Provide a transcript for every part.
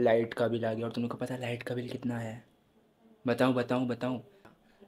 Light का bill आ गया और तुमको पता है लाइट का बिल कितना है? बताऊँ बताऊँ बताऊँ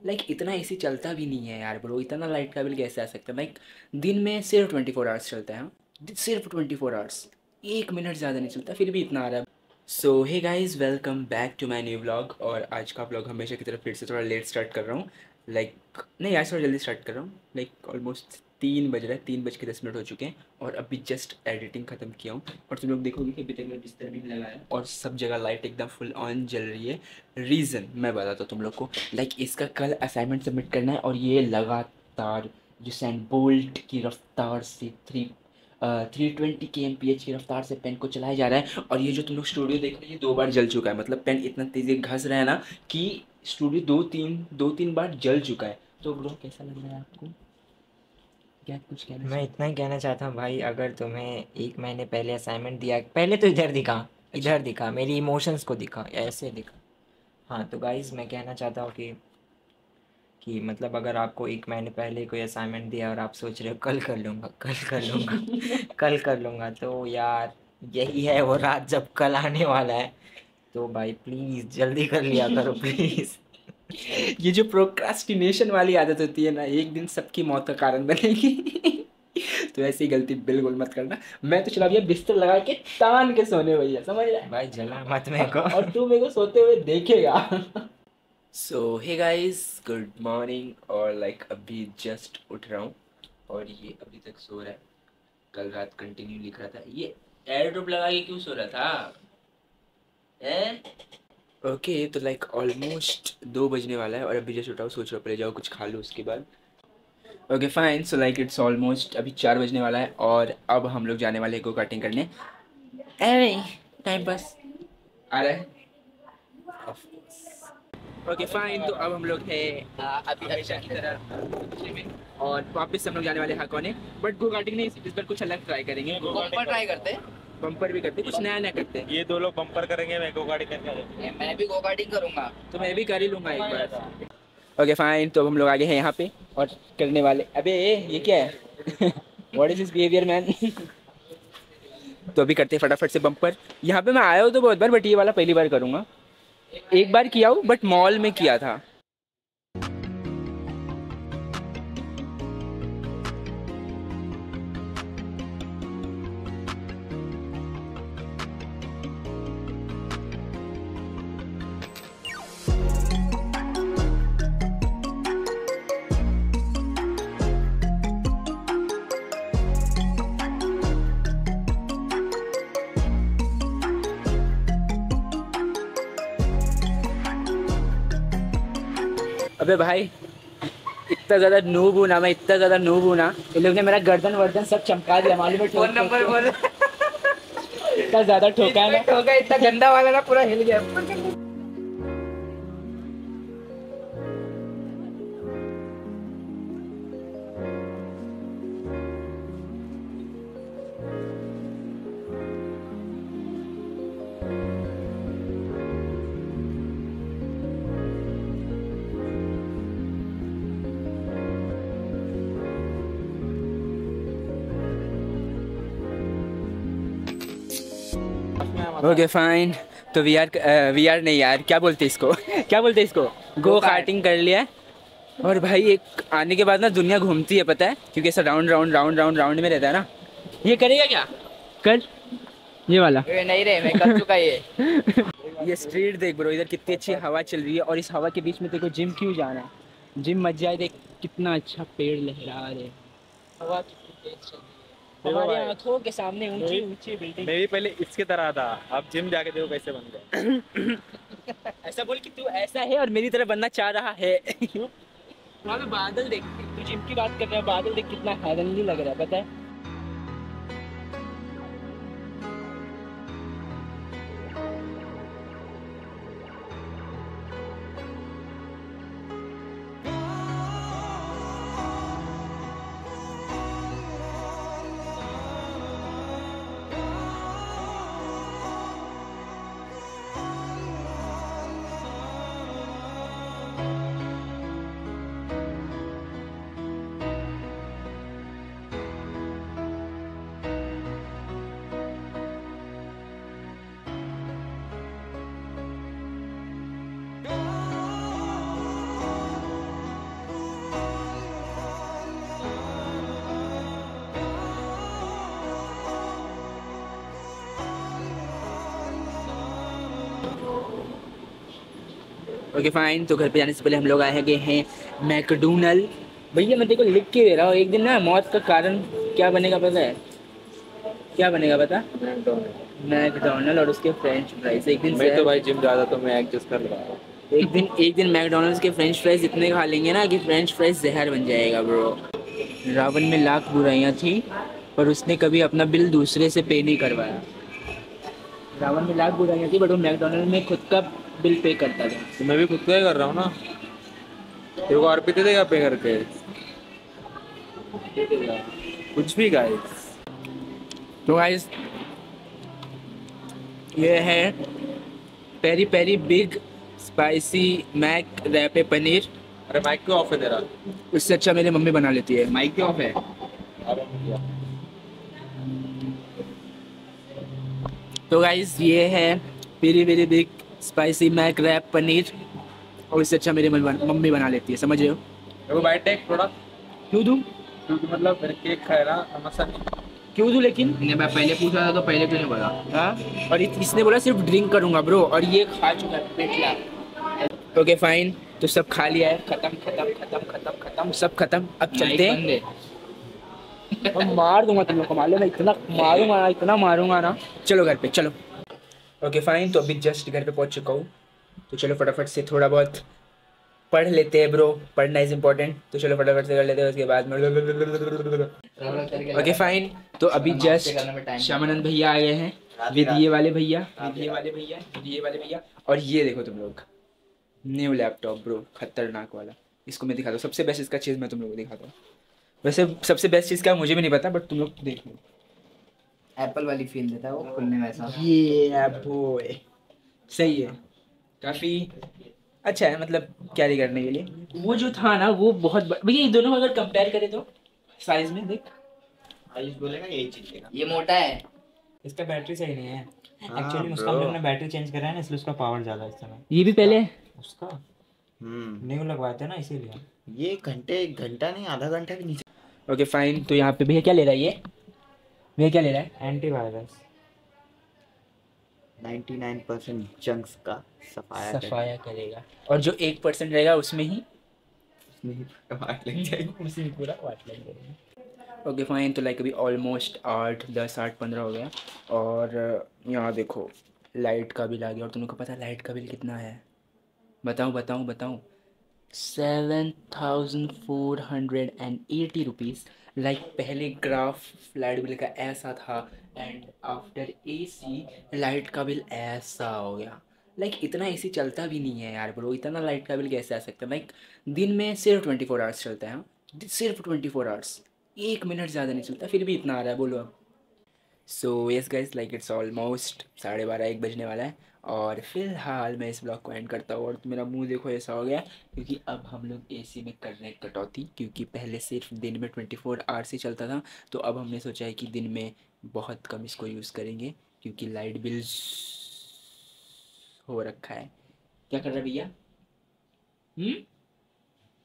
लाइक इतना एसी चलता भी नहीं है यार ब्रो इतना लाइट का बिल कैसे आ सकता है? लाइक दिन में सिर्फ़ ट्वेंटी फोर आवर्स चलता है। हाँ? सिर्फ़ ट्वेंटी फोर आवर्स एक मिनट ज़्यादा नहीं चलता फिर भी इतना आ रहा है। So hey guys welcome back to my new blog और आज का ब्लॉग हमेशा की तरफ़ फिर से थोड़ा लेट स्टार्ट कर रहा हूँ। लाइक like, नहीं आज थोड़ा जल्दी स्टार्ट कर रहा हूँ। लाइक ऑलमोस्ट तीन बज रहा है, तीन बज के दस मिनट हो चुके हैं और अभी जस्ट एडिटिंग ख़त्म किया हूँ। और तुम लोग देखोगे कि अभी तक मैं बिस्तर भी लगाया और सब जगह लाइट एकदम फुल ऑन जल रही है। रीज़न मैं बताता हूँ तुम लोग को लाइक इसका कल असाइनमेंट सबमिट करना है और ये लगातार जो सैंड बोल्ट की रफ्तार से three three twenty K M P H की रफ्तार से पेन को चलाया जा रहा है और ये जो तुम लोग स्टूडियो देख रहे हैं, ये दो बार जल चुका है। मतलब पेन इतना तेज़ी घस रहा है ना कि स्टूडियो दो तीन दो तीन बार जल चुका है। तो ब्रो कैसा लग रहा है आपको? क्या कुछ कहना मैं इतना ही कहना चाहता हूँ भाई अगर तुम्हें एक महीने पहले असाइनमेंट दिया पहले तो इधर दिखा अच्छा। इधर दिखा मेरी इमोशंस को दिखा ऐसे दिखा। हाँ तो गाइज़ मैं कहना चाहता हूँ कि कि मतलब अगर आपको एक महीने पहले कोई असाइनमेंट दिया और आप सोच रहे हो कल कर लूँगा कल कर लूँगा कल कर लूँगा तो यार यही है वो रात जब कल आने वाला है। तो भाई प्लीज़ जल्दी कर लिया करो प्लीज़ ये जो प्रोक्रास्टिनेशन वाली आदत होती है ना एक दिन सबकी मौत का कारण बनेगी। तो ऐसी गलती बिल्कुल मत करना। मैं तो चला भैया बिस्तर लगा के तान के सोने भैया समझ रहा है? भाई जला मत मेरे को। और तू मेरे को सोते हुए देखेगा। So hey guys good morning और लाइक अभी जस्ट उठ रहा हूँ और ये अभी तक सो रहा है। कल रात कंटिन्यू लिख रहा था। ये एयर ड्रॉप लगा के क्यों सो रहा था? ओके okay, तो लाइक ऑलमोस्ट दो बजने वाला है और अभी जस्ट उठाओ सोच रहा पहले जाओ कुछ खा लो उसके बाद। Okay fine so like it's almost अभी चार बजने वाला है और अब हम लोग जाने वाले हैं गो कार्टिंग करने। अरे टाइम पास आ रहा है? ओके फाइन तो अब हम लोग है अभी हमेशा की तरह और वापस हम लोग जाने वाले हैं हाकोने। बट गो कार्टिंग नहीं इस बार कुछ अलग ट्राई करेंगे। ट्राई करते हैं। बम्पर भी करते कुछ नया नया करते हैं। ये दो लोग बम्पर करेंगे मैं गो गाड़ी करके मैं भी गो कार्टिंग करूँगा। तो मैं भी कर ही लूँगा एक बार। ओके फाइन तो हम लोग आगे हैं यहाँ पे और करने वाले। अबे ये क्या है? What is this behaviour man तो अभी करते हैं फटाफट से बम्पर। यहाँ पे मैं आया हूँ तो बहुत बार बट ये वाला पहली बार करूँगा। एक बार किया हूँ बट मॉल में किया था। अबे भाई इतना ज़्यादा नूब हूँ ना मैं इतना ज़्यादा नूब हूँ ना इन लोग ने मेरा गर्दन वर्दन सब चमका दिया मालूम है फ़ोन नंबर बोल। इतना ज़्यादा ठोका है ना। ठोका इतना गंदा वाला ना पूरा हिल गया। ओके फाइन तो वी आर वी आर नहीं यार क्या बोलते इसको? क्या बोलते इसको? गो कार्टिंग कर लिया। और भाई एक आने के बाद ना दुनिया घूमती है पता है? क्योंकि ऐसा round round round round round में रहता है ना। ये करेगा क्या? कल ये वाला। ये नहीं रे मैं कर चुका ये। ये स्ट्रीट देख ब्रो इधर कितनी अच्छी हवा चल रही है और इस हवा के बीच में देखो जिम क्यों जाना है? जिम मत जाए देख कितना अच्छा पेड़ लहरा रहे हवा कितनी तेज चल रही है। हमारी आँखों के सामने ऊँची ऊँची बिल्डिंग मैं भी पहले इसके तरह था। अब जिम जाके देखो कैसे बन गए ऐसा बोल कि तू ऐसा है और मेरी तरह बनना चाह रहा है। वहाँ पे बादल देख तू जिम की बात कर रहा है बादल देख कितना हैरंगी लग रहा है पता है? ओके फाइन तो घर पे जाने से पहले हम लोग आए गए हैं मैकडोनल। भैया मैं देखो लिख के दे रहा हूँ। एक दिन ना मौत का कारण क्या बनेगा पता है? क्या बनेगा पता? मैकडोनल और उसके फ्रेंच फ्राइज। एक दिन मैं तो भाई जिम जा रहा तो मैं एडजस्ट कर रहा एक दिन एक दिन मैकडोनल्ड्स के फ्रेंच फ्राइज इतने खा लेंगे ना कि फ्रेंच फ्राइज जहर बन जाएगा ब्रो रावण में लाख बुराइयाँ थी पर उसने कभी अपना बिल दूसरे से पे नहीं करवाया। रावण में लाख बुराइयाँ थी बट वो मैकडोनल्ड में खुद का बिल पे करता था। तो मैं भी खुद का ही कर रहा हूँ ना। तेरे को आरपी दे देगा पे करके। कुछ भी गाइस। तो गाइस ये है peri peri big spicy mac wrap paneer. अरे माइक क्यों ऑफ़ है तेरा? उससे अच्छा मेरी मम्मी बना लेती है। माइक क्यों ऑफ़ है। तो गाइस ये है peri peri big spicy mac wrap paneer और इससे अच्छा मेरी मम्मी मम्मी बना लेती है समझ रहे हो? को बाइट टेक थोड़ा क्यों दूँ? क्योंकि मतलब मेरे केक खाए ना नहीं क्यों दूँ लेकिन? मैंने मैं पहले पूछा था तो पहले क्यों नहीं बोला? हाँ? और इत- इसने बोला सिर्फ़ ड्रिंक करूँगा ब्रो और ये खा चुका है पेटला ओके फाइन तो सब खा लिया है खत्म खत्म खत्म खत्म खत्म सब खत्म। अब चलते हैं। मैं मार दूँगा तुम लोग को मालूम है इतना मारूँगा ना इतना मारूँगा ना। चलो घर पे चलो। ओके फाइन तो अभी जस्ट घर पे पहुँच चुका हूँ। तो चलो फटाफट से थोड़ा बहुत पढ़ लेते हैं ब्रो पढ़ना इज़ इम्पोर्टेंट तो चलो फटाफट से कर लेते हैं उसके बाद में ओके फाइन तो अभी जस्ट श्यामानंद भैया आ गए हैं विद ये वाले भैया विद ये वाले भैया विद ये वाले भैया। और ये देखो तुम लोग न्यू लैपटॉप ब्रो खतरनाक वाला। इसको मैं दिखाता हूँ। सबसे बेस्ट इसका चीज़ मैं तुम लोग को दिखाता हूँ। वैसे सबसे बेस्ट चीज़ क्या मुझे भी नहीं पता बट तुम लोग देख लो। एप्पल वाली फील देता है वो खुलने में ऐसा। ये बॉय सही है। काफ़ी अच्छा है मतलब कैरी करने के लिए। वो जो था ना वो बहुत भैया ये दोनों को अगर कंपेयर करें तो साइज़ में देख। आयुष बोलेगा यही चीजेगा ये मोटा है। इसका बैटरी सही नहीं है। हाँ, एक्चुअली उसका हम लोग ने बैटरी चेंज करा है ना इसलिए उसका पावर ज़्यादा है इस समय। ये भी पहले उसका? हम्म। न्यू लगवाए थे ना इसीलिए। ये घंटे घंटा नहीं आधा घंटा भी नहीं ओके फाइन तो यहाँ पे भैया क्या ले रहा है ये? भैया क्या ले रहा है? एंटीवायरस 99 परसेंट जंक्स का सफाया सफाया करेगा। और जो एक परसेंट रहेगा उसमें ही? उसमें ही वाट लग जाएगी। उसी में पूरा वाट लग जाएगा। ओके फाइन तो लाइक अभी ऑलमोस्ट आठ दस आठ पंद्रह हो गया। और यहाँ देखो लाइट का बिल आ गया। और तुमको पता है लाइट का बिल कितना है? बताऊँ बताऊँ बताऊँ seven thousand four hundred and eighty rupees like पहले ग्राफ लाइट बिल का ऐसा था and after A C light का बिल ऐसा हो गया। लाइक like, इतना एसी चलता भी नहीं है यार ब्रो इतना लाइट का बिल कैसे आ सकता है? लाइक दिन में सिर्फ़ ट्वेंटी फोर आवर्स चलता है? सिर्फ़ ट्वेंटी फोर आवर्स एक मिनट ज़्यादा नहीं चलता फिर भी इतना आ रहा है बोलो। So yes guys like it's almost साढ़े बारह एक बजने वाला है। और फ़िलहाल मैं इस ब्लॉग को एंड करता हूँ और मेरा मुँह देखो ऐसा हो गया क्योंकि अब हम लोग एसी में कर रहे हैं कटौती क्योंकि पहले सिर्फ़ दिन में ट्वेंटी फोर आवर्स ही चलता था तो अब हमने सोचा है कि दिन में बहुत कम इसको यूज़ करेंगे क्योंकि लाइट बिल हो रखा है। क्या कर रहा है भैया? हम्म?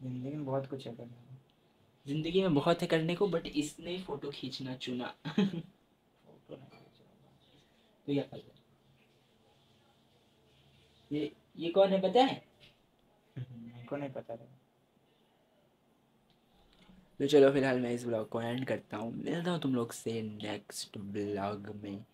ज़िंदगी में बहुत कुछ है करने को। ज़िंदगी में बहुत है करने को बट इसने फ़ोटो खींचना चुना। फ़ोटो तो क्या कर ये ये कौन है पता है मेरे को नहीं पता था। तो चलो फ़िलहाल मैं इस ब्लॉग को एंड करता हूँ। मिलता हूँ तुम लोग से नेक्स्ट ब्लॉग में।